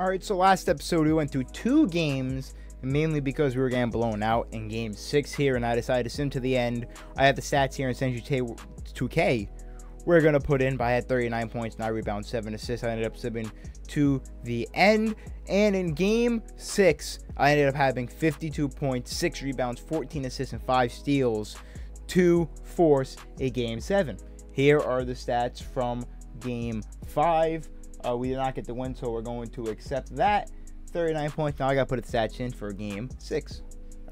Alright, so last episode we went through two games, mainly because we were getting blown out in game six here, and I decided to sim to the end. I have the stats here send you 2K. We're going to put in, but I had 39 points, 9 rebounds, 7 assists. I ended up simming to the end. And in game six, I ended up having 52 points, 6 rebounds, 14 assists, and 5 steals to force a game seven. Here are the stats from game five. Uh, we did not get the win, so we're going to accept that. 39 points. Now I got to put the stats in for game six.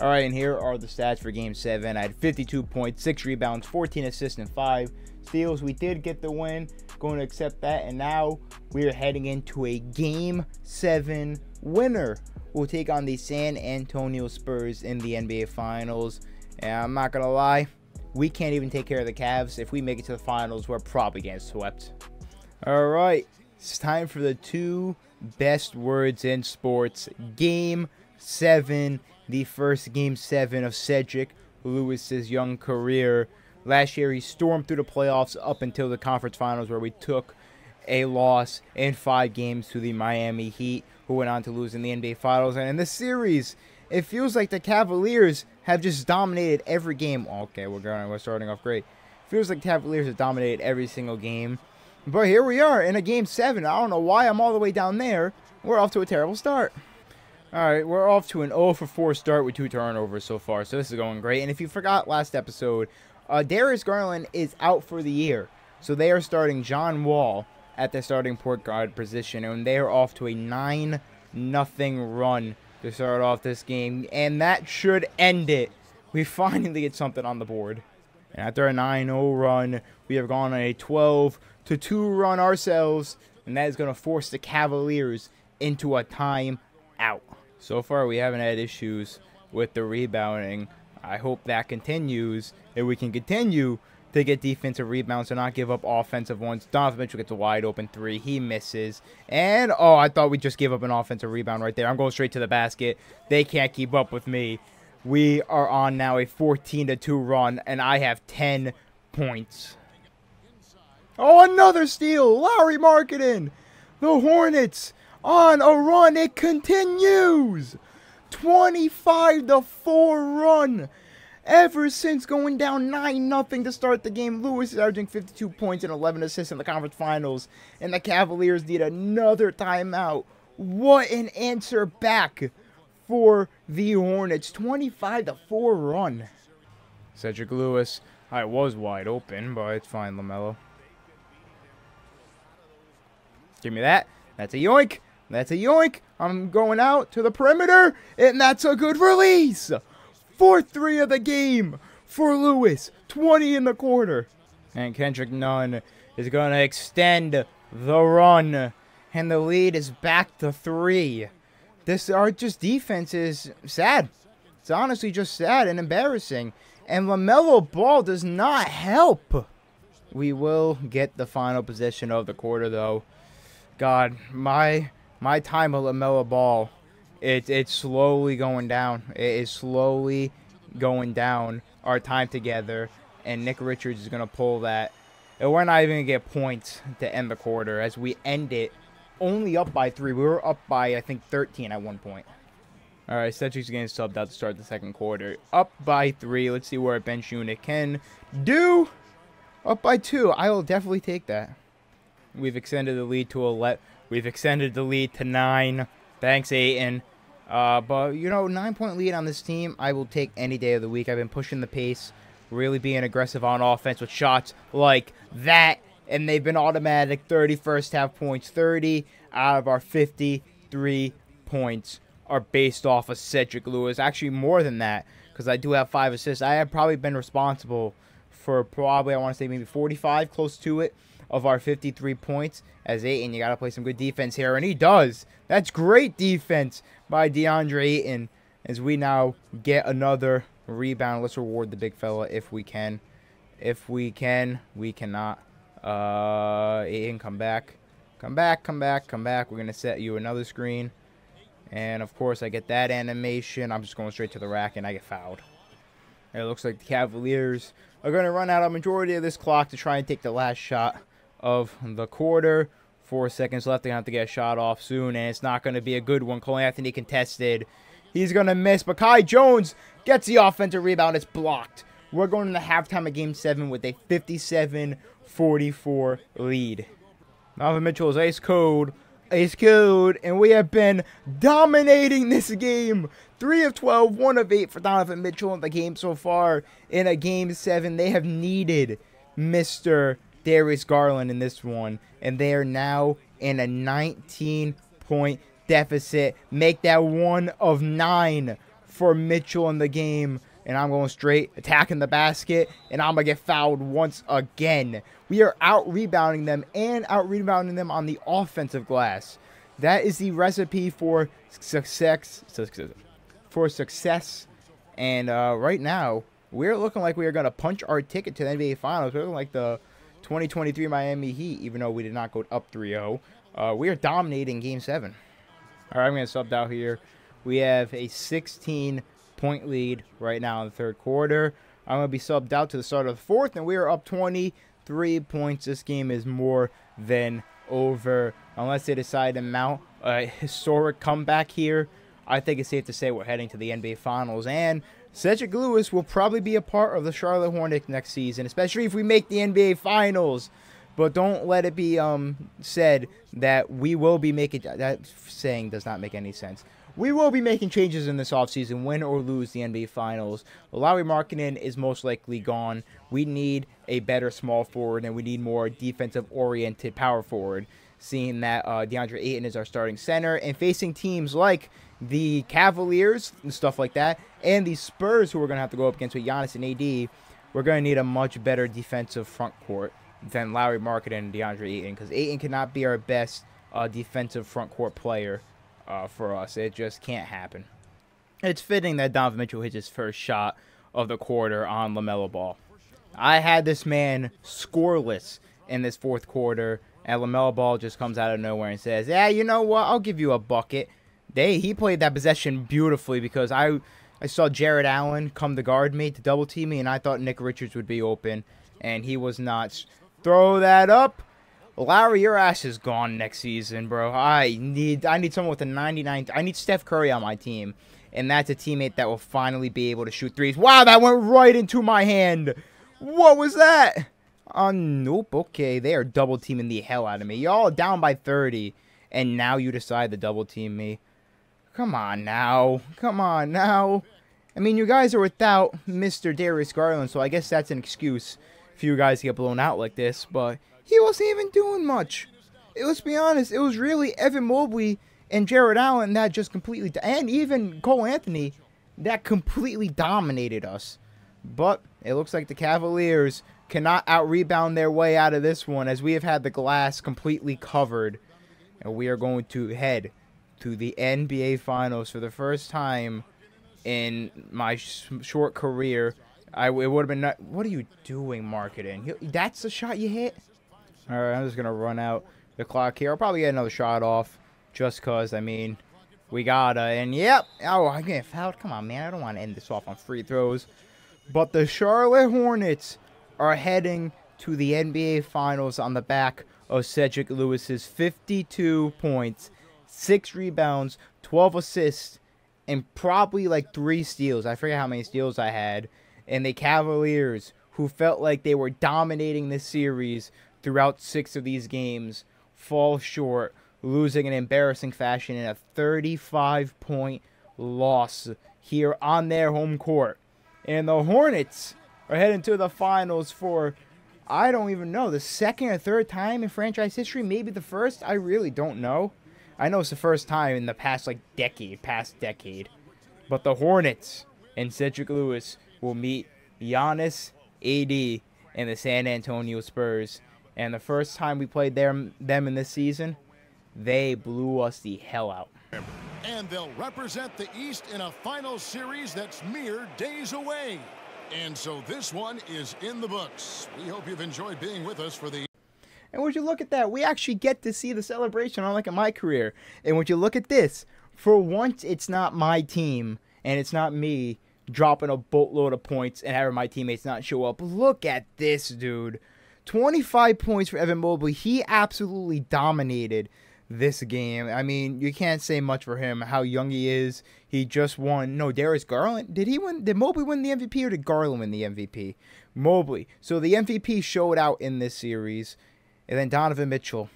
All right, and here are the stats for game seven. I had 52 points, six rebounds, 14 assists, and five steals. We did get the win. Going to accept that. And now we are heading into a game seven winner. We'll take on the San Antonio Spurs in the NBA Finals. And I'm not going to lie, we can't even take care of the Cavs. If we make it to the finals, we're probably getting swept. All right, it's time for the two best words in sports. Game seven, the first game seven of Cedric Lewis's young career. Last year, he stormed through the playoffs up until the conference finals, where we took a loss in five games to the Miami Heat, who went on to lose in the NBA Finals. And in this series, it feels like the Cavaliers have just dominated every game. Okay, we're going. We're starting off great. Feels like Cavaliers have dominated every single game. But here we are in a game seven. I don't know why I'm all the way down there. We're off to a terrible start. All right, we're off to an 0 for 4 start with two turnovers so far, so this is going great. And if you forgot last episode, uh, Darius Garland is out for the year, so they are starting John Wall at the starting point guard position, and they are off to a 9 nothing run to start off this game, and that should end it. We finally get something on the board. And after a 9-0 run, we have gone on a 12 to 2 run ourselves, and that is going to force the Cavaliers into a time out. So far, we haven't had issues with the rebounding. I hope that continues, and we can continue to get defensive rebounds and not give up offensive ones. Donovan Mitchell gets a wide open three. He misses. And, oh, I thought we just gave up an offensive rebound right there. I'm going straight to the basket. They can't keep up with me. We are on now a 14 to 2 run, and I have 10 points. Oh, another steal. Lauri Markkanen. The Hornets on a run. It continues. 25 to 4 run ever since going down 9 nothing to start the game. Lewis is averaging 52 points and 11 assists in the conference finals, and the Cavaliers need another timeout. What an answer back for the Hornets. 25 to 4 run. Cedric Lewis, I was wide open, but it's fine, LaMelo. Give me that. That's a yoink. That's a yoink. I'm going out to the perimeter, and that's a good release. Fourth three of the game for Lewis. 20 in the quarter. And Kendrick Nunn is going to extend the run. And the lead is back to three. This our just defense is sad. It's honestly just sad and embarrassing. And LaMelo Ball does not help. We will get the final possession of the quarter, though. God, my my time of LaMelo Ball it's it's slowly going down. It is slowly going down. Our time together, and Nick Richards is gonna pull that. And we're not even gonna get points to end the quarter as we end it only up by three. We were up by I think 13 at one point. All right, Cedric's getting subbed out to start the second quarter. Up by three. Let's see where a bench unit can do. Up by two. I will definitely take that. We've extended the lead to 11. We've extended the lead to nine. Thanks, Ayton. Uh, but, you know, nine-point lead on this team, I will take any day of the week. I've been pushing the pace, really being aggressive on offense with shots like that. And they've been automatic 30 first half points. 30 out of our 53 points are based off of Cedric Lewis. Actually, more than that, because I do have five assists. I have probably been responsible for probably, I want to say, maybe 45, close to it of our 53 points as Ayton. You got to play some good defense here, and he does. That's great defense by DeAndre Ayton as we now get another rebound. Let's reward the big fella if we can. If we can, we cannot. Uh, Ayton, come back. Come back, come back, come back. We're going to set you another screen. And, of course, I get that animation. I'm just going straight to the rack, and I get fouled. It looks like the Cavaliers are going to run out a majority of this clock to try and take the last shot of the quarter Four seconds left. They're going to have to get a shot off soon, and it's not going to be a good one. Cole Anthony contested. He's going to miss, but Kai Jones gets the offensive rebound. It's blocked. We're going into halftime of Game 7 with a 57-44 lead. Donovan Mitchell is ice cold. Ice cold. And we have been dominating this game. 3 of 12, 1 of 8 for Donovan Mitchell in the game so far. In a Game 7, they have needed Mr. Darius Garland in this one. And they are now in a 19-point deficit. Make that one of nine for Mitchell in the game and I'm going straight, attacking the basket, and I'm going to get fouled once again. We are out rebounding them and out rebounding them on the offensive glass. That is the recipe for success. For success. And uh, right now, we're looking like we are going to punch our ticket to the NBA Finals. We're looking like the 2023 Miami Heat, even though we did not go up 3-0. Uh, we are dominating Game 7. All right, I'm going to sub out here. We have a 16 point lead right now in the third quarter. I'm going to be subbed out to the start of the fourth, and we are up 23 points. This game is more than over. Unless they decide to mount a historic comeback here, I think it's safe to say we're heading to the NBA Finals. And Cedric Lewis will probably be a part of the Charlotte Hornets next season, especially if we make the NBA Finals. But don't let it be um, said that we will be making that saying does not make any sense. We will be making changes in this offseason, win or lose the NBA Finals. Lauri Markkanen is most likely gone. We need a better small forward, and we need more defensive-oriented power forward, seeing that uh, DeAndre Ayton is our starting center, and facing teams like the Cavaliers and stuff like that, and the Spurs, who we're going to have to go up against with Giannis and AD, we're going to need a much better defensive front court than Lauri Markkanen and DeAndre Ayton, because Ayton cannot be our best uh, defensive front court player uh, for us. It just can't happen. It's fitting that Donovan Mitchell hits his first shot of the quarter on LaMelo Ball. I had this man scoreless in this fourth quarter, and LaMelo Ball just comes out of nowhere and says, yeah, you know what, I'll give you a bucket. They He played that possession beautifully because I, I saw Jarrett Allen come to guard me, to double team me, and I thought Nick Richards would be open, and he was not. Throw that up. Larry, your ass is gone next season, bro. I need I need someone with a 99. I need Steph Curry on my team. And that's a teammate that will finally be able to shoot threes. Wow, that went right into my hand. What was that? Oh, nope. Okay, they are double teaming the hell out of me. Y'all down by 30. And now you decide to double team me. Come on now. Come on now. I mean, you guys are without Mr. Darius Garland, so I guess that's an excuse you guys get blown out like this. But he wasn't even doing much. Let's be honest, it was really Evan Mobley and Jarrett Allen that just completely, and even Cole Anthony, that completely dominated us. But it looks like the Cavaliers cannot out-rebound their way out of this one as we have had the glass completely covered. And we are going to head to the NBA Finals for the first time in my sh short career. I, it would have been, not, what are you doing, Markkanen? That's the shot you hit? All right, I'm just going to run out the clock here. I'll probably get another shot off just because, I mean, we gotta. And, yep. Oh, I'm getting fouled. Come on, man. I don't want to end this off on free throws. But the Charlotte Hornets are heading to the NBA Finals on the back of Cedric Lewis's 52 points, 6 rebounds, 12 assists, and probably like 3 steals. I forget how many steals I had. And the Cavaliers, who felt like they were dominating the series, throughout six of these games fall short, losing in embarrassing fashion in a 35 point loss here on their home court. And the Hornets are heading to the finals for, I don't even know, the second or third time in franchise history, maybe the first. I really don't know. I know it's the first time in the past like decade, past decade. But the Hornets and Cedric Lewis will meet Giannis, AD, and the San Antonio Spurs and the first time we played them, them in this season, they blew us the hell out. And they'll represent the East in a final series that's mere days away. And so this one is in the books. We hope you've enjoyed being with us for the and would you look at that? We actually get to see the celebration, unlike in my career. And would you look at this? For once, it's not my team, and it's not me dropping a boatload of points and having my teammates not show up. Look at this, dude. 25 points for Evan Mobley. He absolutely dominated this game. I mean, you can't say much for him. How young he is. He just won. No, Darius Garland. Did he win? Did Mobley win the MVP or did Garland win the MVP? Mobley. So the MVP showed out in this series, and then Donovan Mitchell,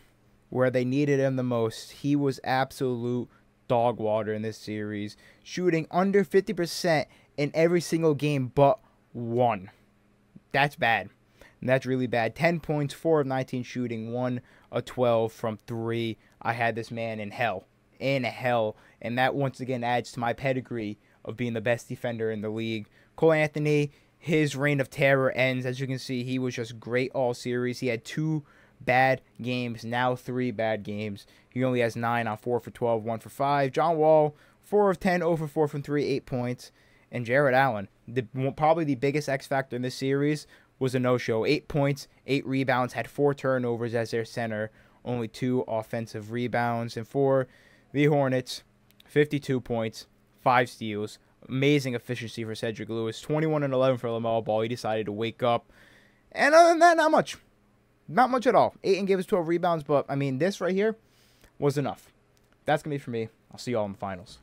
where they needed him the most, he was absolute dog water in this series, shooting under 50% in every single game but one. That's bad. And that's really bad. 10 points, 4 of 19 shooting, 1 of 12 from 3. I had this man in hell. In hell. And that once again adds to my pedigree of being the best defender in the league. Cole Anthony, his reign of terror ends. As you can see, he was just great all series. He had two bad games, now three bad games. He only has 9 on 4 for 12, 1 for 5. John Wall, 4 of 10, 0 for 4 from 3, 8 points. And Jarrett Allen, the, probably the biggest X factor in this series, was a no show. Eight points, eight rebounds, had four turnovers as their center, only two offensive rebounds. And for the Hornets, 52 points, five steals. Amazing efficiency for Cedric Lewis. 21 and 11 for LaMelo Ball. He decided to wake up. And other than that, not much. Not much at all. Ayton gave us 12 rebounds, but I mean, this right here was enough. That's going to be for me. I'll see you all in the finals.